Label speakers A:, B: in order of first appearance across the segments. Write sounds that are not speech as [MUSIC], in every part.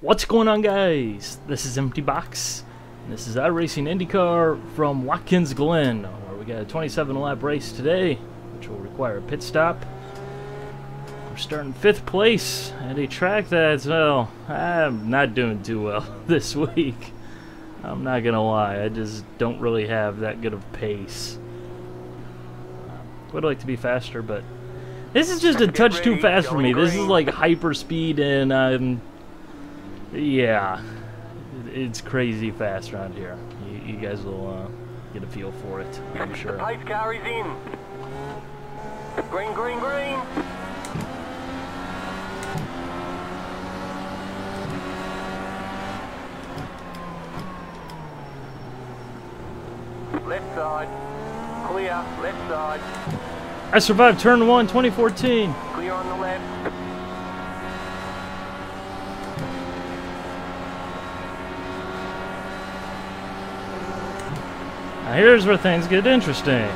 A: What's going on guys? This is Empty Box. This is iRacing IndyCar from Watkins Glen, where we got a 27 lap race today, which will require a pit stop. We're starting fifth place at a track that's, well, I'm not doing too well [LAUGHS] this week. I'm not gonna lie, I just don't really have that good of pace. Would like to be faster, but this is just a touch too fast for me. This is like hyper speed and um, yeah, it's crazy fast around here. You, you guys will uh, get a feel for it, I'm sure. [LAUGHS]
B: The pace car is in. Green, green, green. Left side. Clear. Left side.
A: I survived turn one, 2014.
B: Clear on the left.
A: Now here's where things get interesting.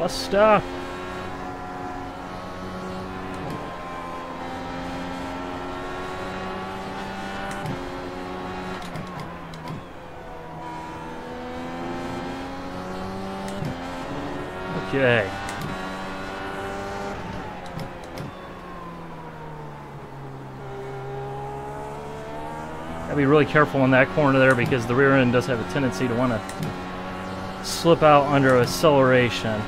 A: Bus stop. Okay. Gotta be really careful in that corner there because the rear end does have a tendency to want to slip out under acceleration.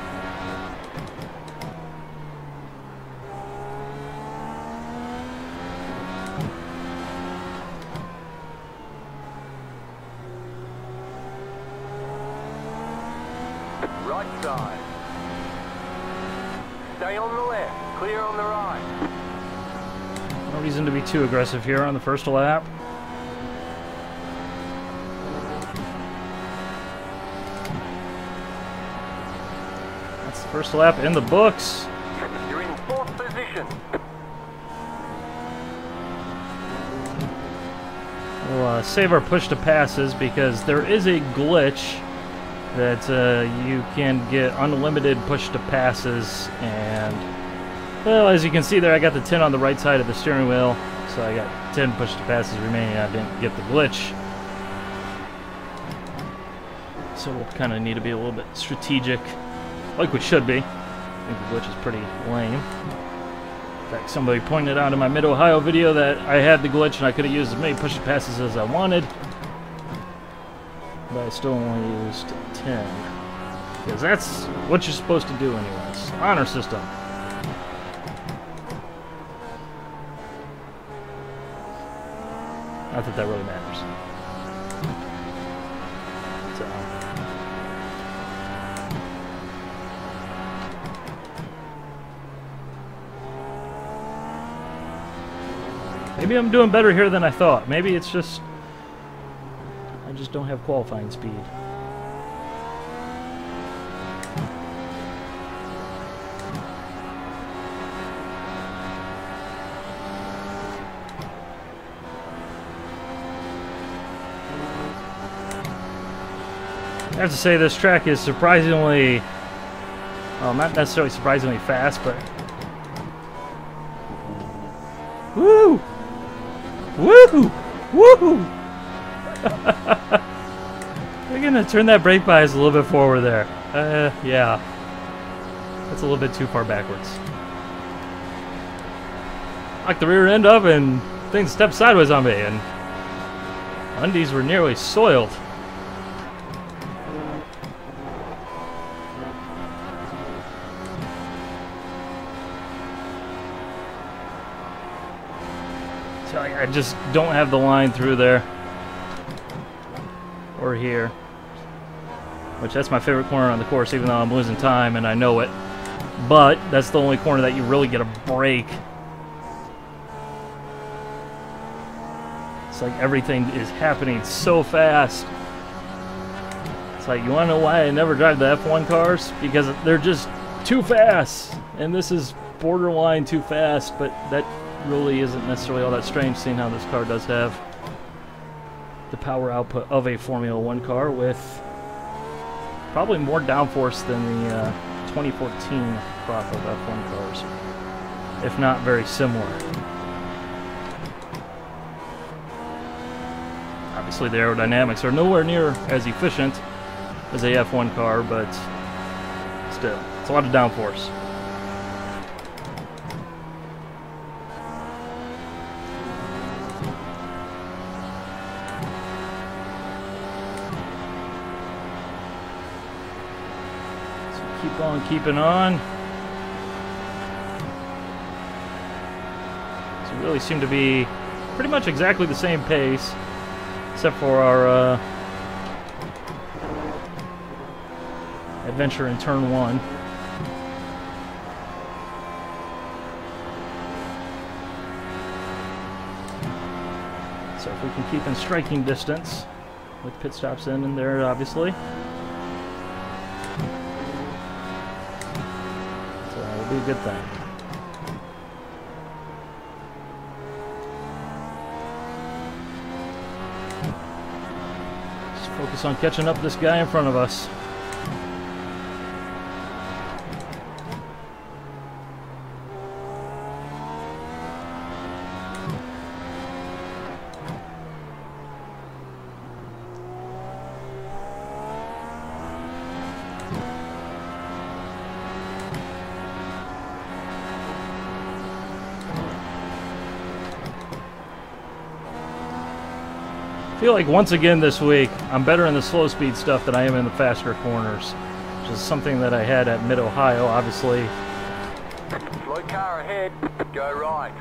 B: Right side. Stay on the left. Clear on the right.
A: No reason to be too aggressive here on the first lap. First lap in the books.
B: You're in fourth position.
A: We'll uh, save our push to passes because there is a glitch that uh, you can get unlimited push to passes and well as you can see there I got the 10 on the right side of the steering wheel so I got 10 push to passes remaining I didn't get the glitch so we'll kind of need to be a little bit strategic like we should be I think the glitch is pretty lame in fact, somebody pointed out in my Mid-Ohio video that I had the glitch and I could have used as many push passes as I wanted. But I still only used 10. Because that's what you're supposed to do anyways. Honor system. Not that that really matters. Maybe I'm doing better here than I thought. Maybe it's just... I just don't have qualifying speed. I have to say this track is surprisingly... Well, not necessarily surprisingly fast, but... Woo! Woo! [LAUGHS] We're gonna turn that brake bias a little bit forward there. Uh, yeah. That's a little bit too far backwards. Knocked the rear end up and things stepped sideways on me and undies were nearly soiled. Don't have the line through there. Or here. Which that's my favorite corner on the course, even though I'm losing time and I know it. But that's the only corner that you really get a break. It's like everything is happening so fast. It's like, you want to know why I never drive the F1 cars? Because they're just too fast. And this is borderline too fast, but that really isn't necessarily all that strange seeing how this car does have the power output of a Formula One car with probably more downforce than the uh, 2014 crop of F1 cars, if not very similar. Obviously, the aerodynamics are nowhere near as efficient as a F1 car, but still, it's a lot of downforce. keep on keeping on. So we really seem to be pretty much exactly the same pace, except for our uh, adventure in turn one. So if we can keep in striking distance, with pit stops in and there, obviously. be a good thing. Just focus on catching up this guy in front of us. Like once again this week, I'm better in the slow speed stuff than I am in the faster corners. Which is something that I had at Mid-Ohio, obviously.
B: Slow car ahead, go right.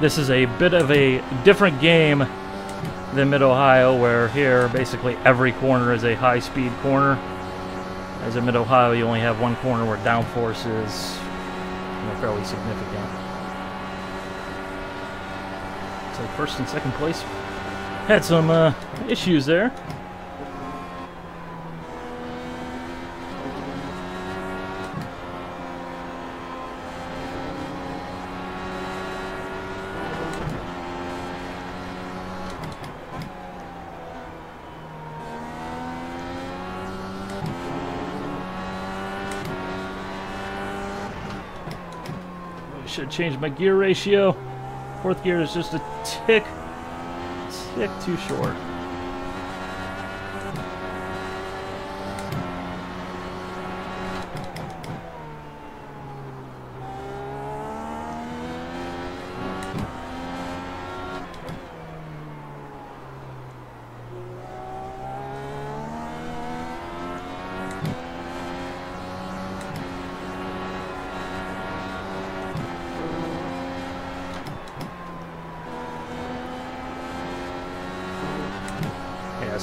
A: This is a bit of a different game than Mid-Ohio, where here basically every corner is a high-speed corner. As in Mid-Ohio, you only have one corner where downforce is you know, fairly significant. So first and second place had some uh, issues there. Should change my gear ratio. Fourth gear is just a tick stick too short.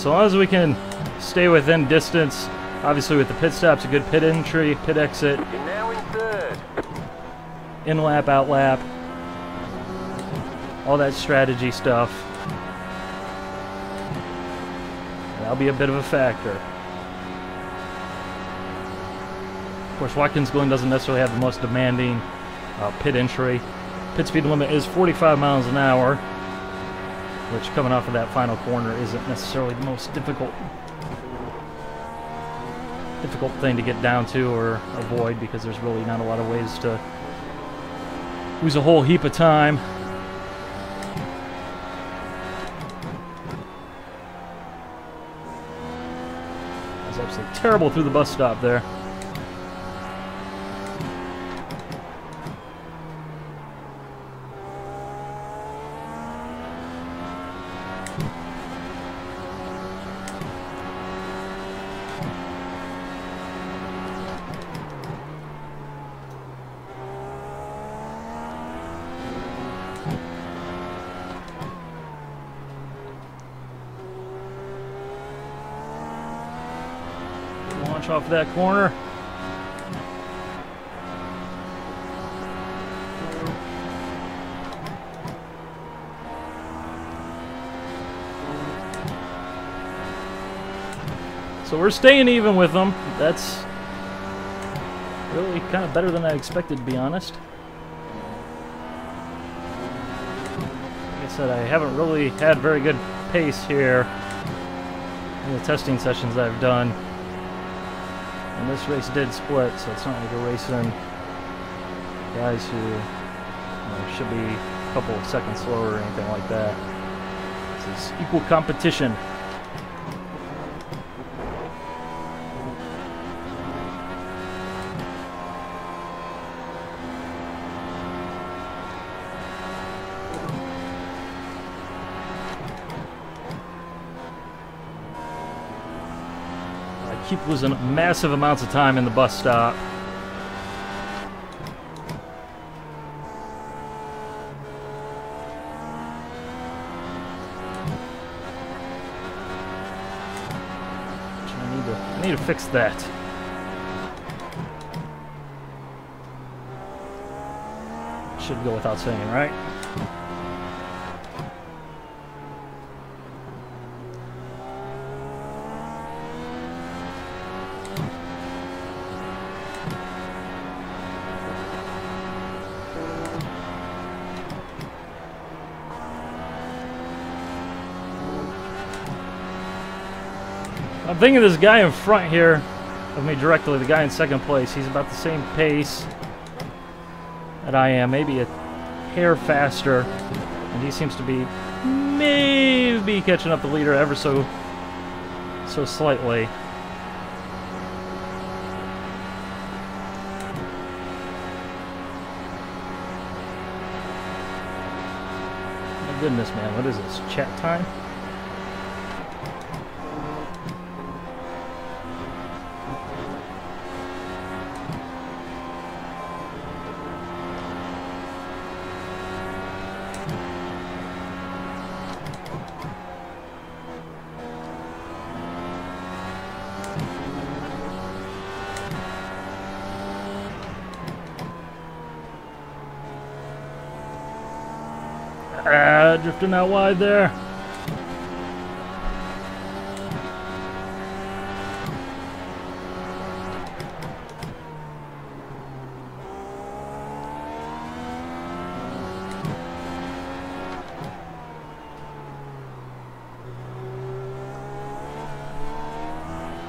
A: So long as we can stay within distance, obviously with the pit stops, a good pit entry, pit exit.
B: You're now in third.
A: In lap, out lap. All that strategy stuff. That'll be a bit of a factor. Of course, Watkins Glen doesn't necessarily have the most demanding uh, pit entry. Pit speed limit is 45 miles an hour which coming off of that final corner isn't necessarily the most difficult difficult thing to get down to or avoid because there's really not a lot of ways to lose a whole heap of time. That's absolutely terrible through the bus stop there. That corner. So we're staying even with them. That's really kind of better than I expected, to be honest. Like I said, I haven't really had very good pace here in the testing sessions I've done. This race did split, so it's not like a race in guys who you know, should be a couple of seconds slower or anything like that. This is equal competition. Keep losing massive amounts of time in the bus stop. I need to, I need to fix that. Should go without saying, right? I'm thinking this guy in front here of me directly, the guy in second place, he's about the same pace that I am, maybe a hair faster, and he seems to be maybe catching up the leader ever so so slightly. My goodness, man, what is this? Chat time? Drifting out wide there.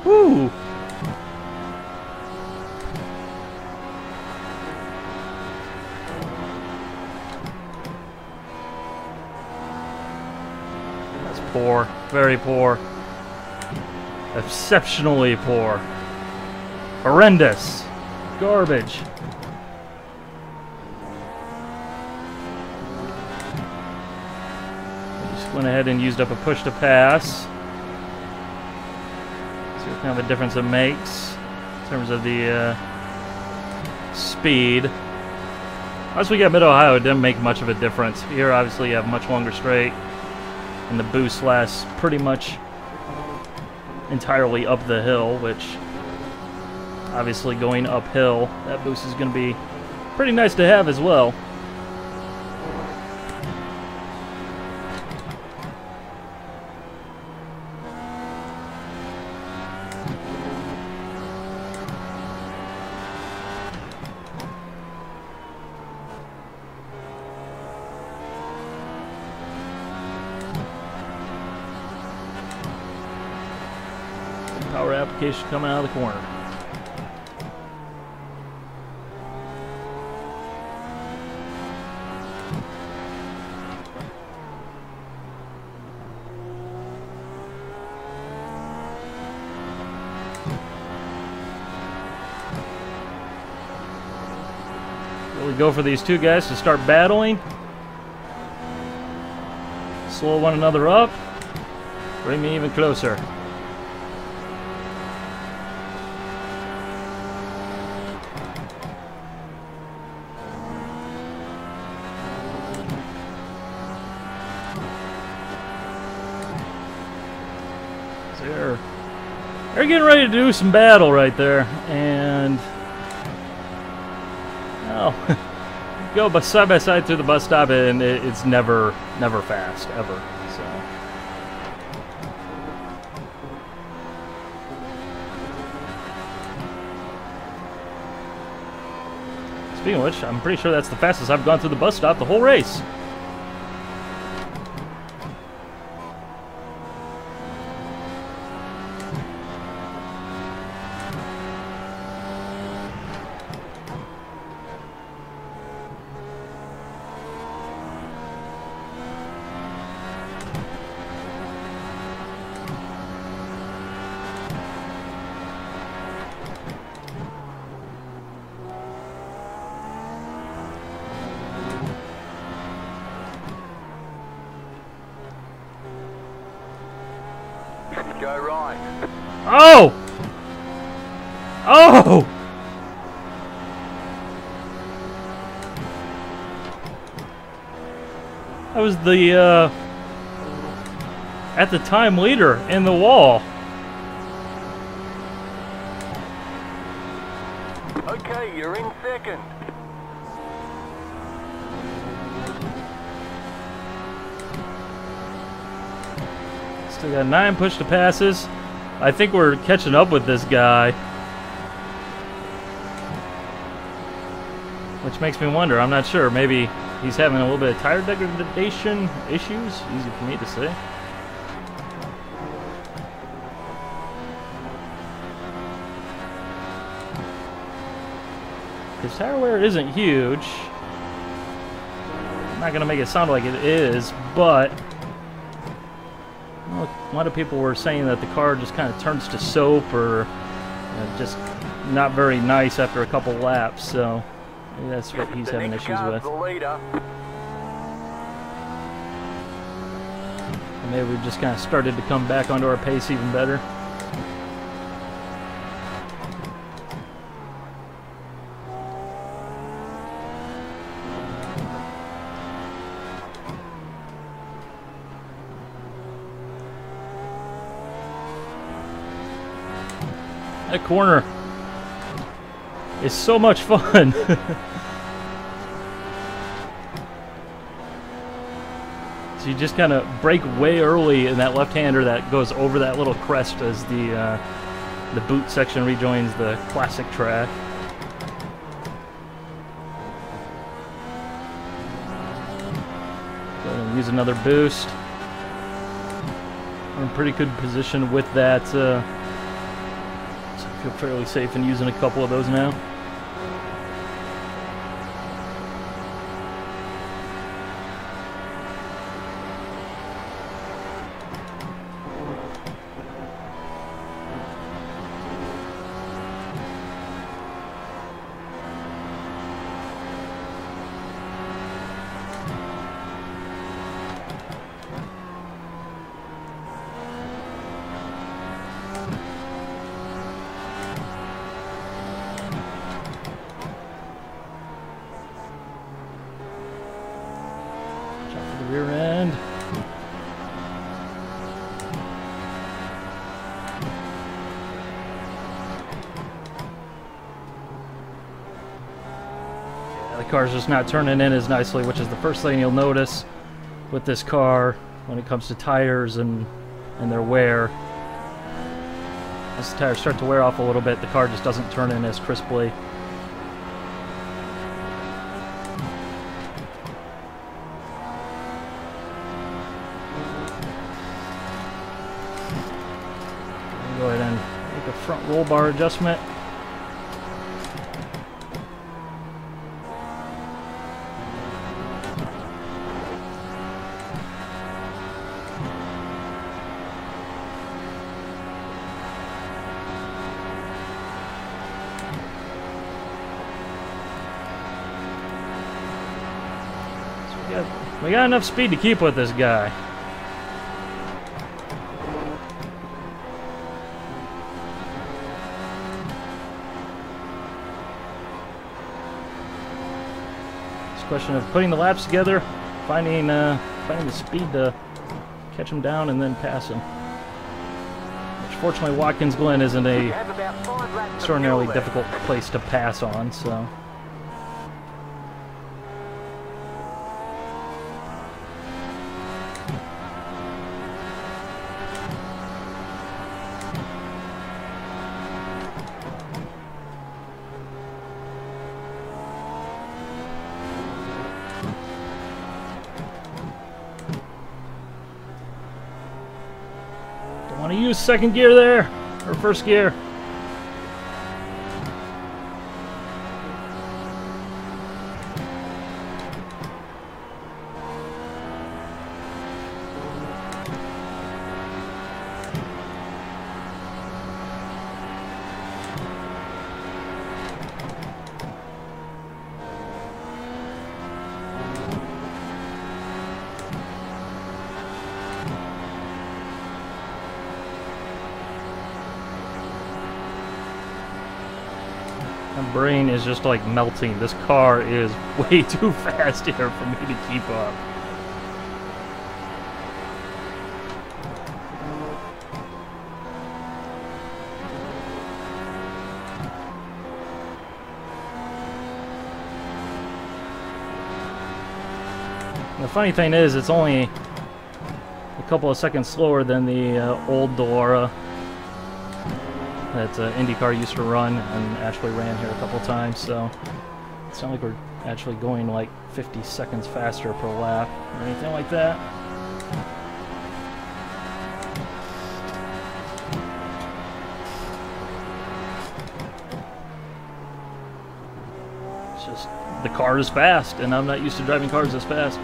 A: Woo! That's poor. Very poor. Exceptionally poor. Horrendous. Garbage. Just went ahead and used up a push to pass. See what kind of a difference it makes in terms of the uh, speed. Once we get Mid Ohio, it didn't make much of a difference. Here, obviously, you have much longer straight, and the boost lasts pretty much entirely up the hill, which obviously going uphill, that boost is going to be pretty nice to have as well. Power application coming out of the corner. Go for these two guys to start battling. Slow one another up. Bring me even closer. They're, they're getting ready to do some battle right there, and well, oh, [LAUGHS] go by side by side through the bus stop, and it, it's never, never fast ever. So. Speaking of which, I'm pretty sure that's the fastest I've gone through the bus stop the whole race.
B: Go right.
A: Oh! Oh! I was the, uh, at the time leader in the wall.
B: Okay, you're in second.
A: Still got nine push to passes. I think we're catching up with this guy. Which makes me wonder. I'm not sure. Maybe he's having a little bit of tire degradation issues. Easy for me to say. His tire wear isn't huge. I'm not going to make it sound like it is, but lot of people were saying that the car just kind of turns to soap or uh, just not very nice after a couple laps, so maybe that's what he's having issues with. And maybe we've just kind of started to come back onto our pace even better. That corner is so much fun. [LAUGHS] So you just kind of brake way early in that left-hander that goes over that little crest as the uh, the boot section rejoins the classic track. Use another boost. We're in pretty good position with that. Uh, feel fairly safe in using a couple of those now. Watch out for the rear end. Yeah, the car's just not turning in as nicely, which is the first thing you'll notice with this car when it comes to tires and, and their wear. As the tires start to wear off a little bit, the car just doesn't turn in as crisply. Go ahead and make a front roll bar adjustment. So we got, enough speed to keep with this guy. It's a question of putting the laps together, finding uh, finding the speed to catch him down, and then pass him. Which fortunately, Watkins Glen isn't a
B: have about five laps of
A: extraordinarily difficult place to pass on. So. Second gear there, or first gear. My brain is just like melting. This car is [LAUGHS] way too fast here for me to keep up. The funny thing is, it's only a couple of seconds slower than the uh, old Dallara that uh, IndyCar used to run and actually ran here a couple times. So it's not like we're actually going like 50 seconds faster per lap or anything like that. It's just the car is fast, and I'm not used to driving cars this fast.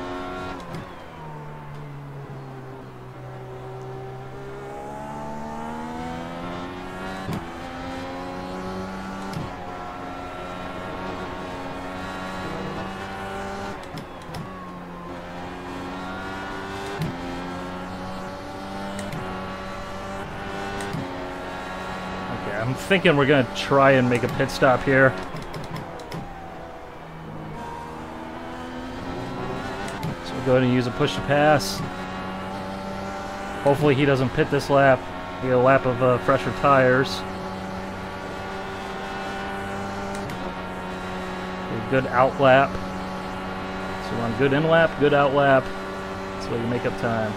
A: Okay, I'm thinking we're gonna try and make a pit stop here. So we'll go ahead and use a push to pass. Hopefully he doesn't pit this lap. We get a lap of uh, fresher tires. Good out lap. So on good in lap, good out lap. So we can make up time.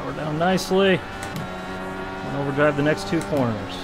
A: Power down nicely. And overdrive the next two corners.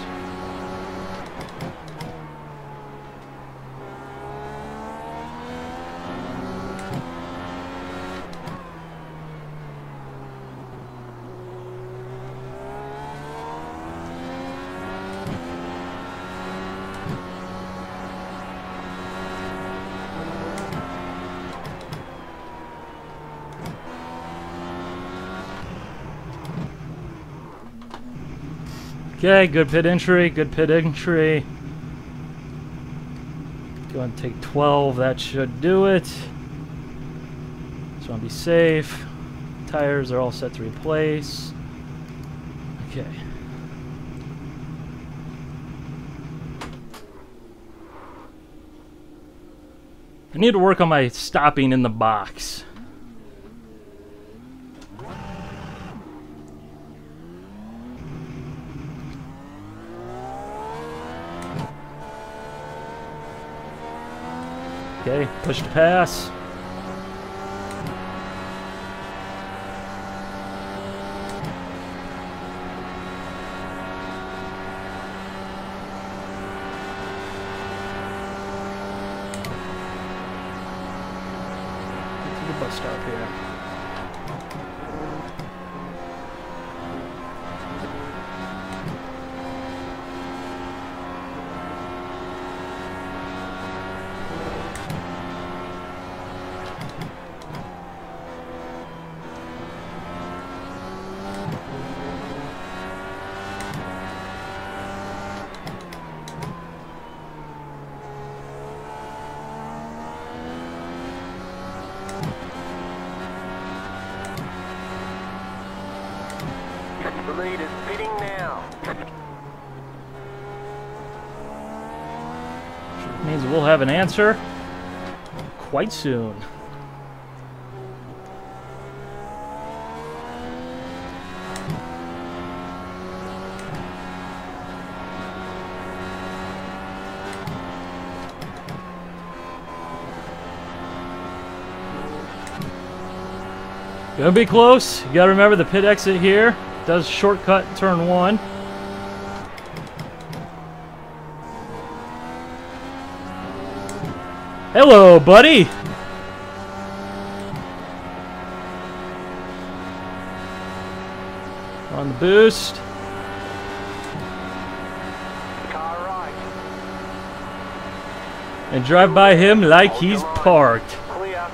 A: Okay, good pit entry, good pit entry. Go and take 12, that should do it. Just want to be safe. Tires are all set to replace. Okay. I need to work on my stopping in the box. Okay, push to pass. Get to the bus stop here. Have an answer quite soon. Gonna be close. You gotta remember the pit exit here does shortcut turn one. Hello, buddy. On the boost. And drive by him like he's parked.
B: Clear.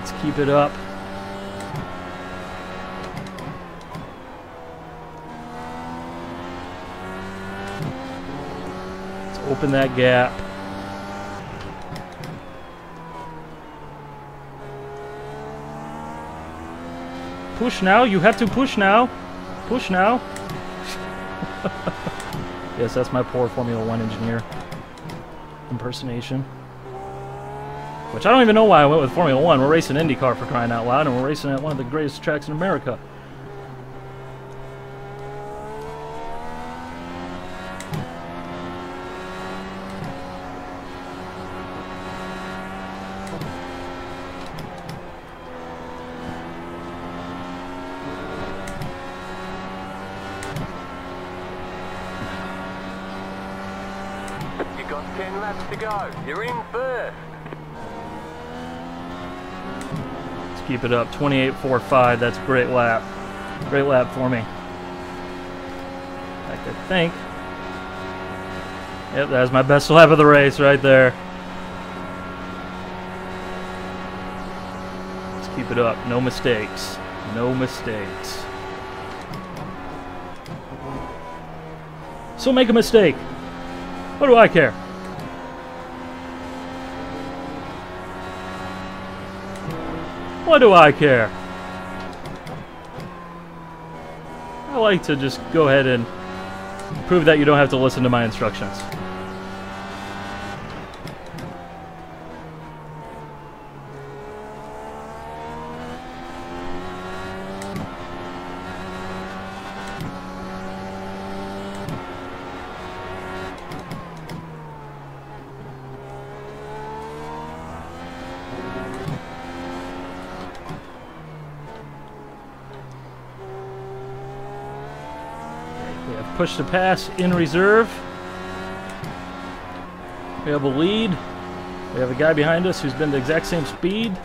A: Let's keep it up. Open that gap. Push now. You have to push now. Push now. [LAUGHS] yes, that's my poor Formula One engineer impersonation. Which I don't even know why I went with Formula One. We're racing IndyCar for crying out loud, and we're racing at one of the greatest tracks in America.
B: You got 10 laps to go. You're in first.
A: Let's keep it up. 28.45. That's a great lap. Great lap for me. I think. Yep, that was my best lap of the race right there. Let's keep it up. No mistakes. No mistakes. So make a mistake. What do I care? What do I care? I like to just go ahead and prove that you don't have to listen to my instructions. Push to pass in reserve. We have a lead. We have a guy behind us who's been the exact same speed.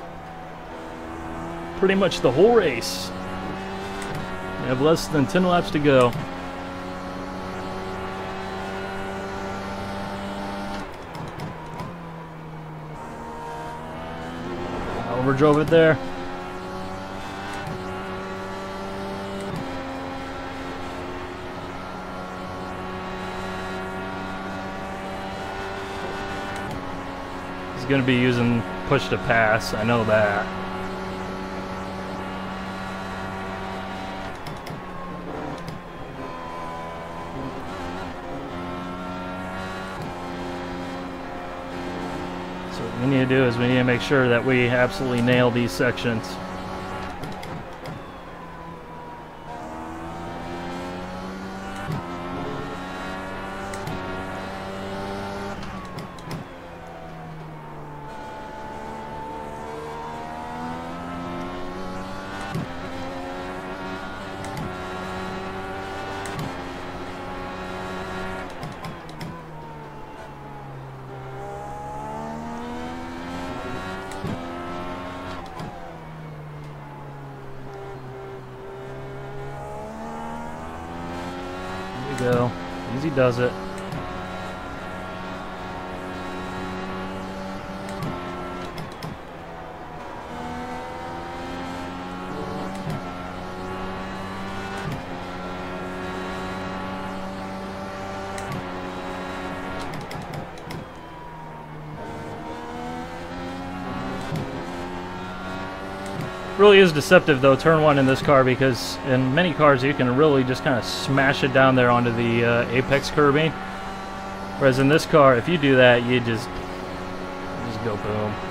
A: Pretty much the whole race. We have less than 10 laps to go. Overdrove it there. Going to be using push to pass. I know that. So what we need to do is we need to make sure that we absolutely nail these sections. Go. Easy does it. Really is deceptive though turn one in this car because in many cars you can really just kind of smash it down there onto the uh, apex curbing whereas in this car if you do that you just just go boom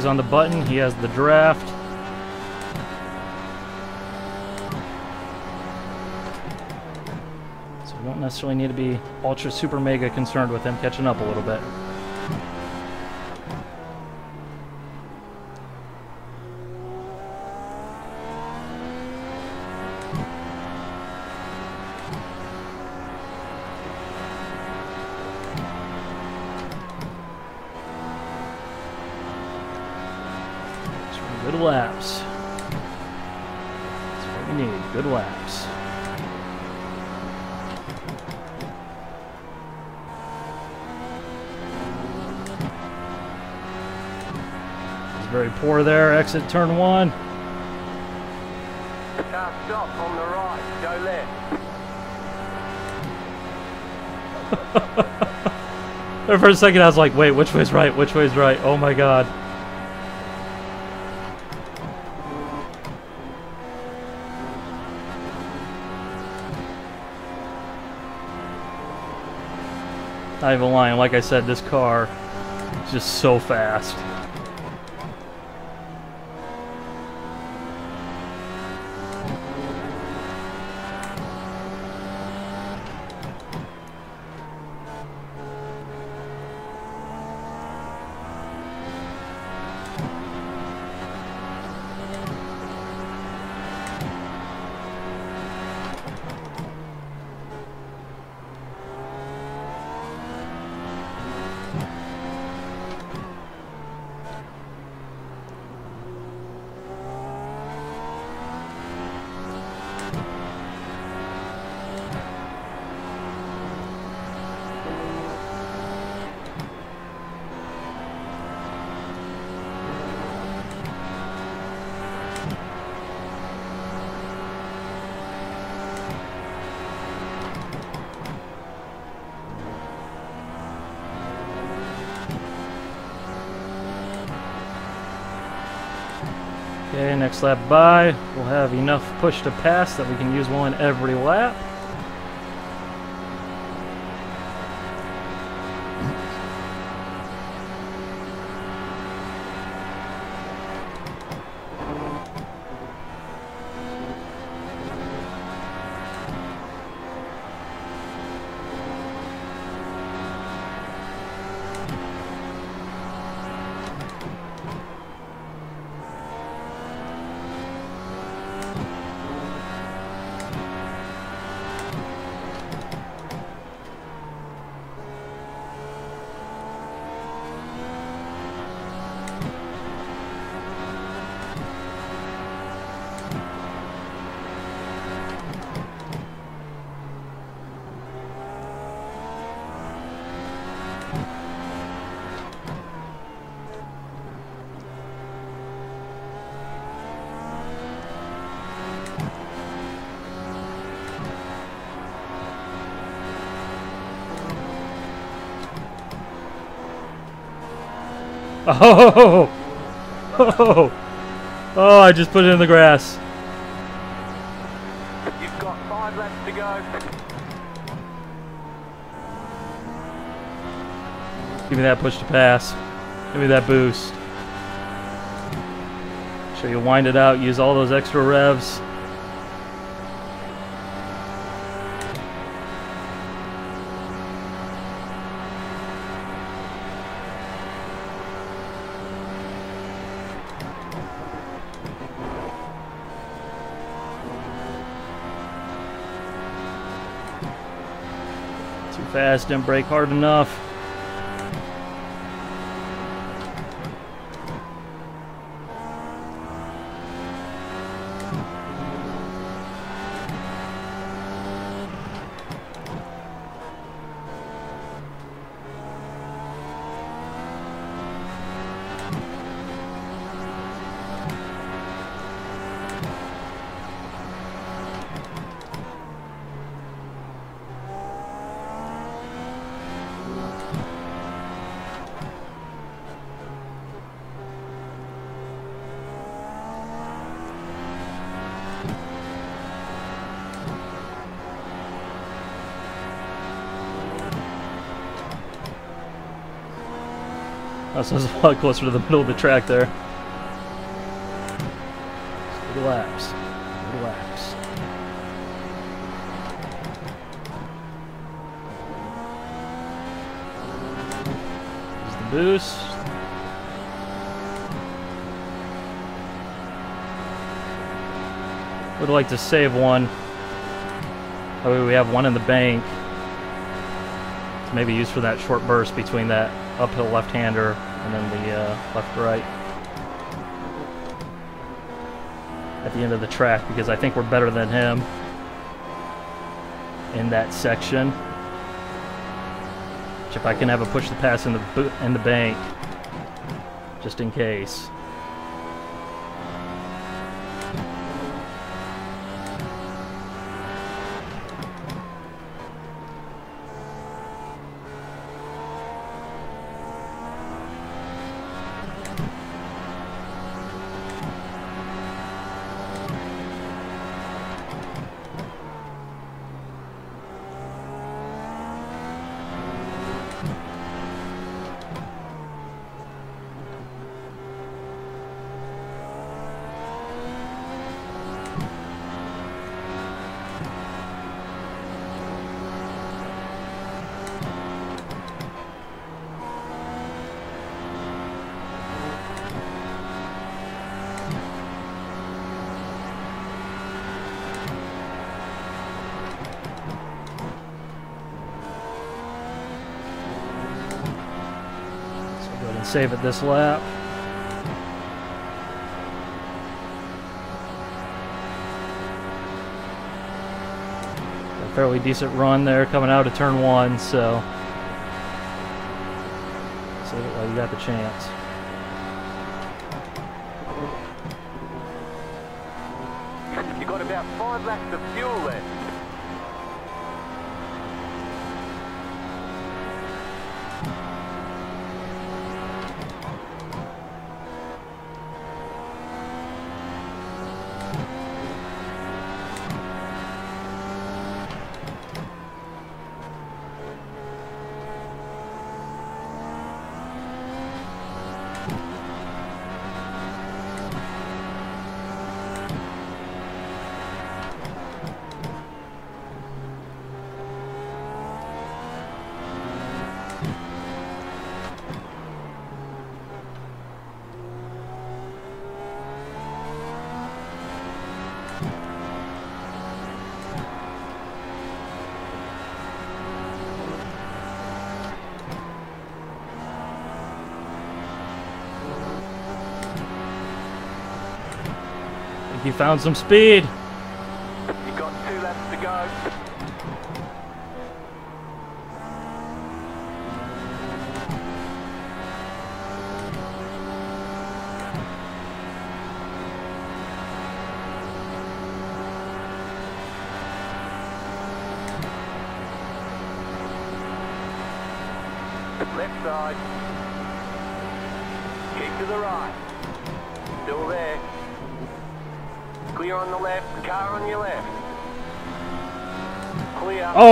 A: he's on the button. He has the draft. So we don't necessarily need to be ultra super mega concerned with him catching up a little bit. Good laps. That's what we need. Good laps. Poor there. Exit turn one.
B: Car stop on the right. Go left. [LAUGHS]
A: There for a second I was like, wait, which way's right? Which way's right? Oh my god. Not even lying. Like I said, this car is just so fast. Okay, next lap by. We'll have enough push to pass that we can use one every lap. Oh! Oh! Oh, I just put it in the grass.
B: You've got five laps to go.
A: Give me that push to pass. Give me that boost. Sure you wind it out, use all those extra revs. Too fast, didn't brake hard enough. That's it's a lot closer to the middle of the track there. Good laps. Good laps. There's the boost. Would like to save one. Way we have one in the bank. Maybe use for that short burst between that uphill left-hander and then the uh, left-right. At the end of the track because I think we're better than him in that section. Which if I can have a push the pass in the in the bank, just in case. Save it this lap. A fairly decent run there coming out of turn one, so save it while you got the chance.
B: You got about five laps of fuel left.
A: He found some speed.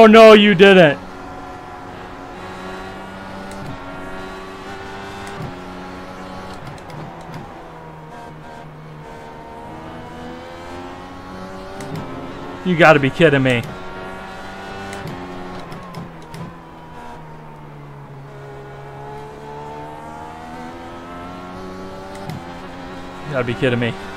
A: No, you didn't. You gotta be kidding me. You gotta be kidding me.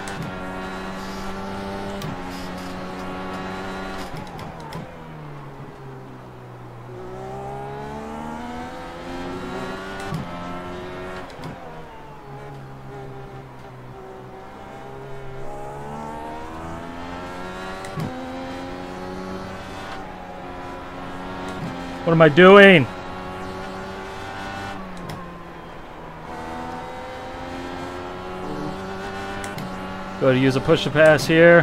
A: What am I doing? Go to use a push to pass here.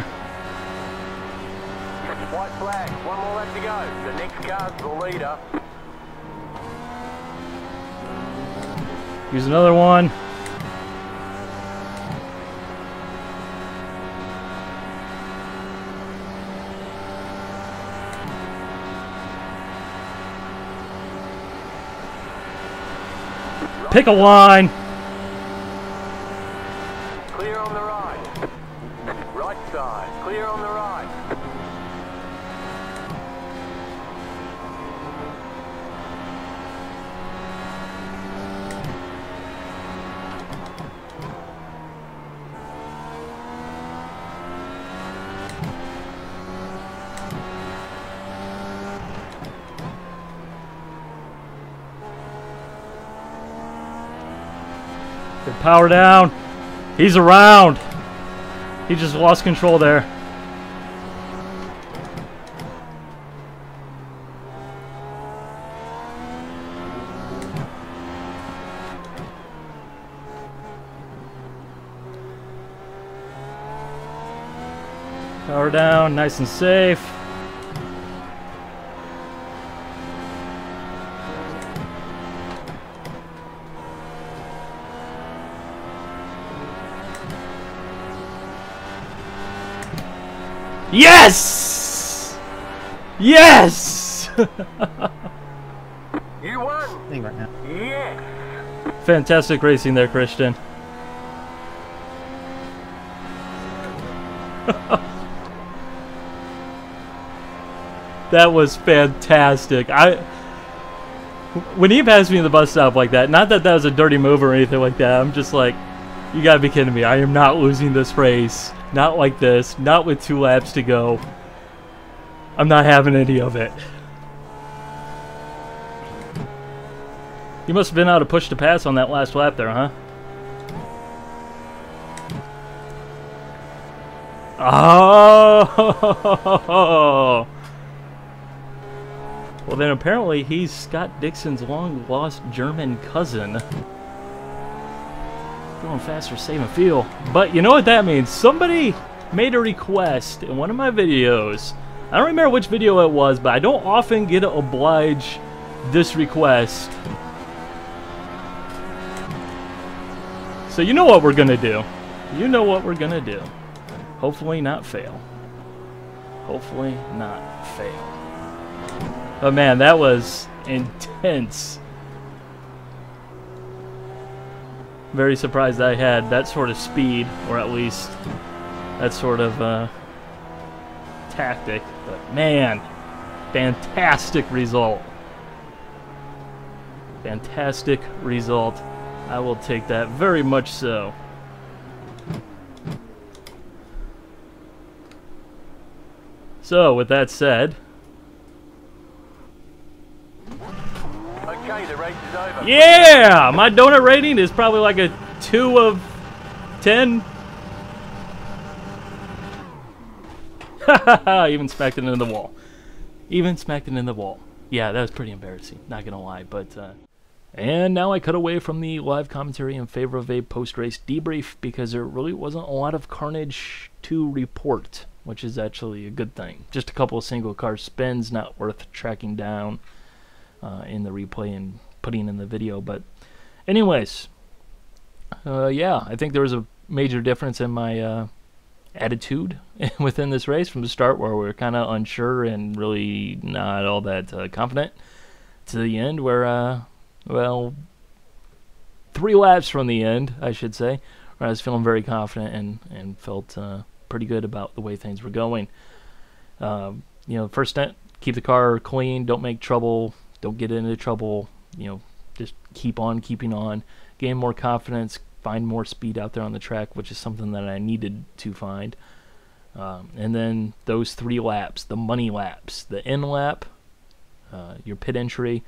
B: White flag, one more lap to go. The next car's the leader.
A: Use another one. Pick a line. Power down. He's around. He just lost control there. Power down, nice and safe. Yes! Yes!
B: You won.
C: thing right now.
B: Yes.
A: Fantastic racing there, Christian. [LAUGHS] that was fantastic. I when he passed me in the bus stop like that, not that that was a dirty move or anything like that. I'm just like, you gotta be kidding me. I am not losing this race. Not like this. Not with two laps to go. I'm not having any of it. You must have been out of push to pass on that last lap there, huh? Oh! [LAUGHS] Well, then apparently he's Scott Dixon's long lost German cousin. Going faster, saving fuel. But you know what that means? Somebody made a request in one of my videos. I don't remember which video it was, but I don't often get to oblige this request. So you know what we're gonna do. You know what we're gonna do. Hopefully not fail. Hopefully not fail. But man, that was intense. Very surprised I had that sort of speed, or at least that sort of uh, tactic. But man, fantastic result. Fantastic result. I will take that very much so. So, with that said,
B: Okay, the race is
A: yeah, my donut rating is probably like a 2 of 10. [LAUGHS] Even smacked it into the wall. Even smacked it in the wall. Yeah, that was pretty embarrassing, not gonna lie, but uh, and now I cut away from the live commentary in favor of a post-race debrief because there really wasn't a lot of carnage to report, which is actually a good thing. Just a couple of single car spins, not worth tracking down uh, in the replay and putting in the video. But, anyways, uh, yeah, I think there was a major difference in my uh, attitude [LAUGHS] within this race from the start, where we were kind of unsure and really not all that uh, confident, to the end, where uh, well, three laps from the end, I should say, where I was feeling very confident and and felt uh, pretty good about the way things were going. Um, you know, first stint, keep the car clean, don't make trouble, don't get into trouble. You know, just keep on keeping on, gain more confidence, find more speed out there on the track, which is something that I needed to find. Um, and then those three laps, the money laps, the in lap, uh, your pit entry,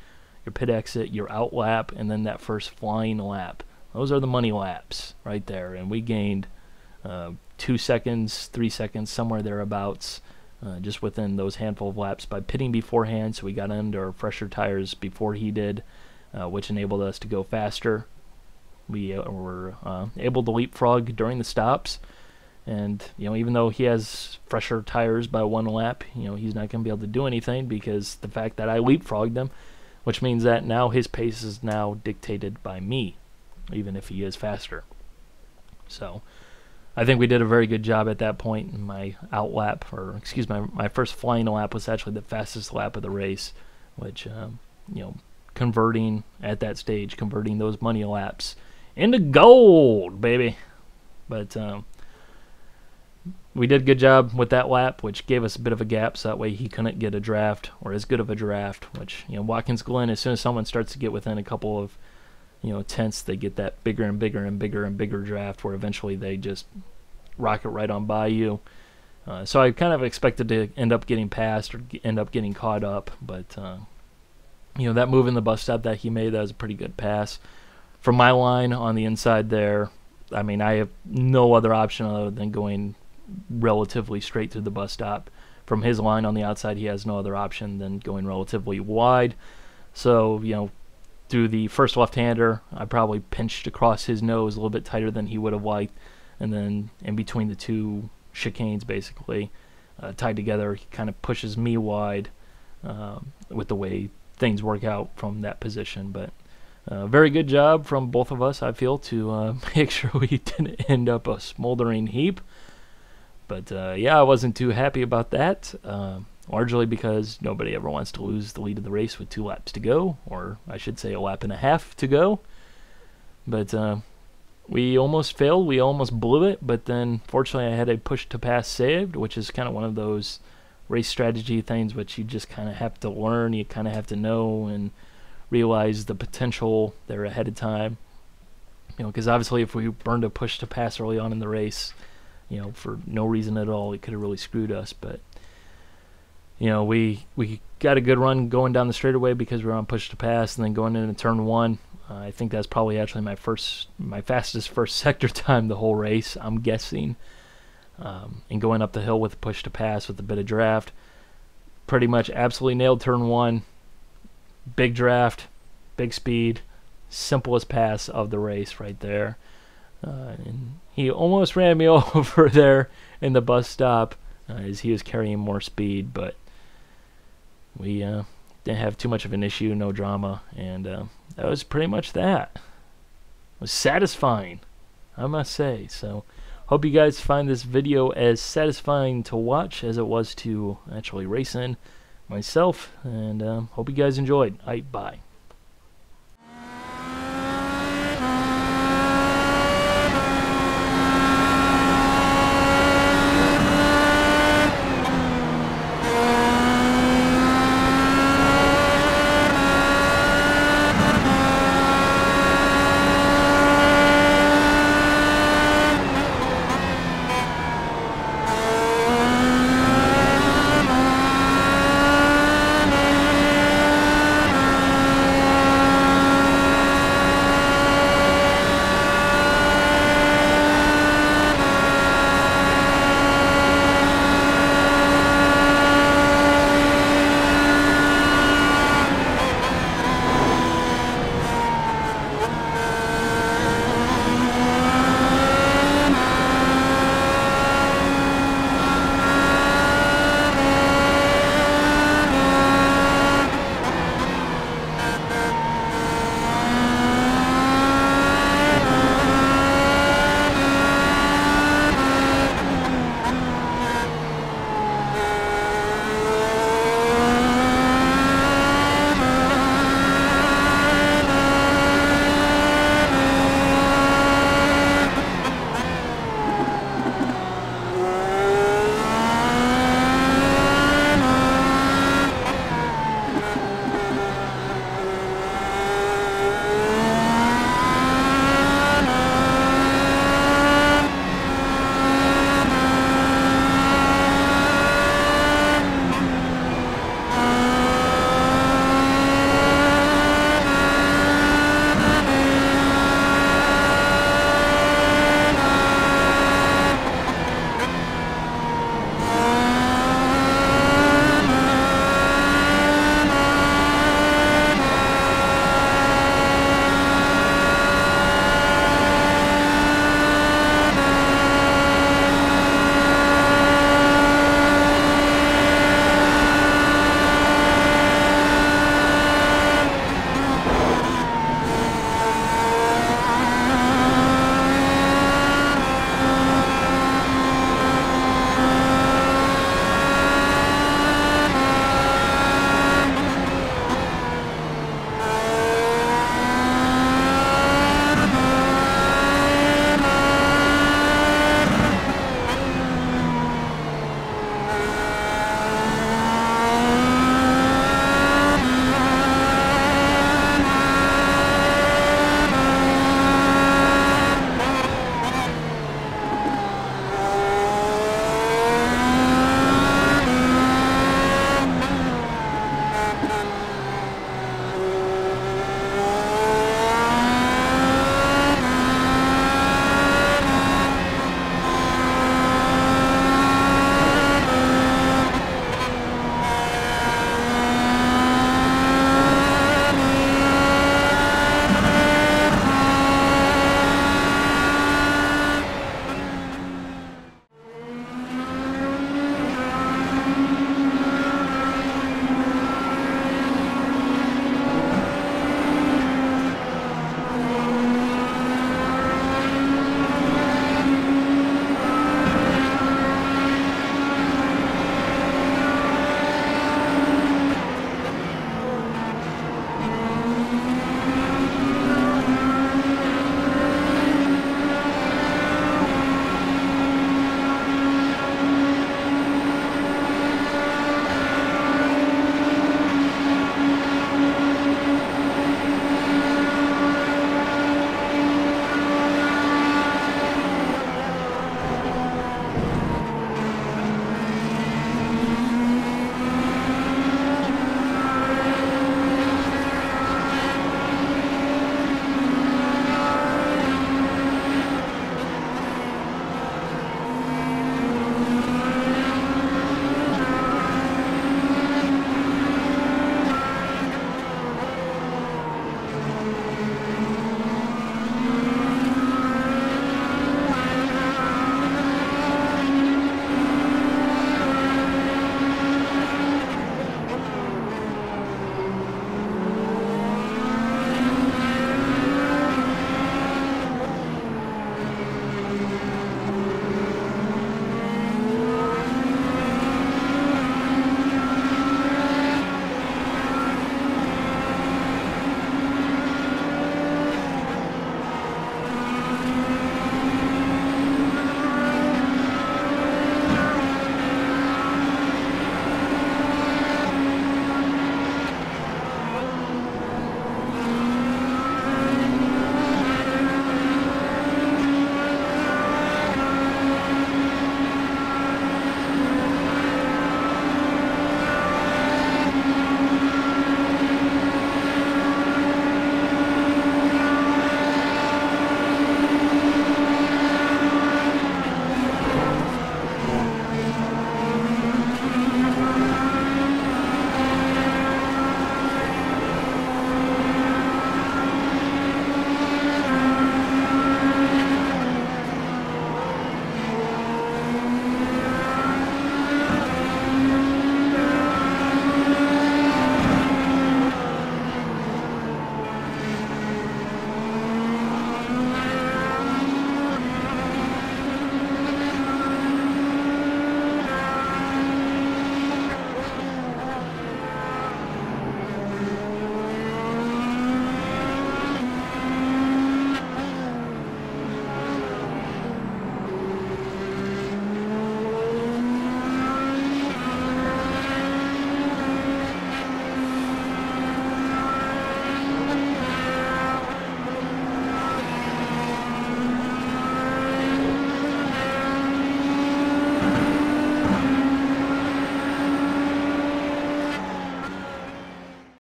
A: your pit exit, your out lap, and then that first flying lap. Those are the money laps right there. And we gained uh, two seconds, three seconds, somewhere thereabouts, uh, just within those handful of laps by pitting beforehand. So we got under fresher tires before he did, uh, which enabled us to go faster. We uh, were uh, able to leapfrog during the stops. And you know, even though he has fresher tires by one lap, you know he's not going to be able to do anything because the fact that I leapfrogged him which means that now his pace is now dictated by me, even if he is faster. So, I think we did a very good job at that point. My out lap, or excuse me, my, my first flying lap was actually the fastest lap of the race, which, um, you know, converting at that stage, converting those money laps into gold, baby. But um, we did a good job with that lap, which gave us a bit of a gap, so that way he couldn't get a draft or as good of a draft. Which you know, Watkins Glen, as soon as someone starts to get within a couple of you know tenths, they get that bigger and bigger and bigger and bigger draft, where eventually they just rocket right on by you. Uh, so I kind of expected to end up getting past or end up getting caught up, but uh, you know that move in the bus stop that he made that was a pretty good pass. From my line on the inside there, I mean I have no other option other than going relatively straight through the bus stop. From his line on the outside, he has no other option than going relatively wide. So you know through the first left-hander, I probably pinched across his nose a little bit tighter than he would have liked, and then in between the two chicanes, basically uh, tied together, he kind of pushes me wide um, with the way things work out from that position. But uh, very good job from both of us, I feel, to uh, [LAUGHS] make sure we didn't end up a smoldering heap. But uh, yeah, I wasn't too happy about that, um, largely because nobody ever wants to lose the lead of the race with two laps to go, or I should say a lap and a half to go. But uh, we almost failed, we almost blew it, but then fortunately I had a push to pass saved, which is kind of one of those race strategy things which you just kind of have to learn, you kind of have to know and realize the potential there ahead of time. You know, because obviously if we burned a push to pass early on in the race, you know, for no reason at all, it could have really screwed us. But you know, we we got a good run going down the straightaway because we were on push to pass, and then going into turn one. Uh, I think that's probably actually my first, my fastest first [LAUGHS] sector time the whole race. I'm guessing um, and going up the hill with push to pass with a bit of draft. Pretty much absolutely nailed turn one. Big draft, big speed, simplest pass of the race right there. Uh, and he almost ran me [LAUGHS] over there in the bus stop uh, as he was carrying more speed, but we uh, didn't have too much of an issue, no drama, and uh, that was pretty much that. It was satisfying, I must say. So. Hope you guys find this video as satisfying to watch as it was to actually race in myself, and um, hope you guys enjoyed. Alright, bye.